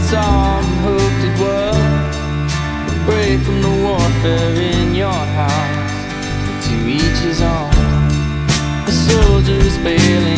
this arm hoped it would break from the warfare in your house. To each his own. A soldier is bailing.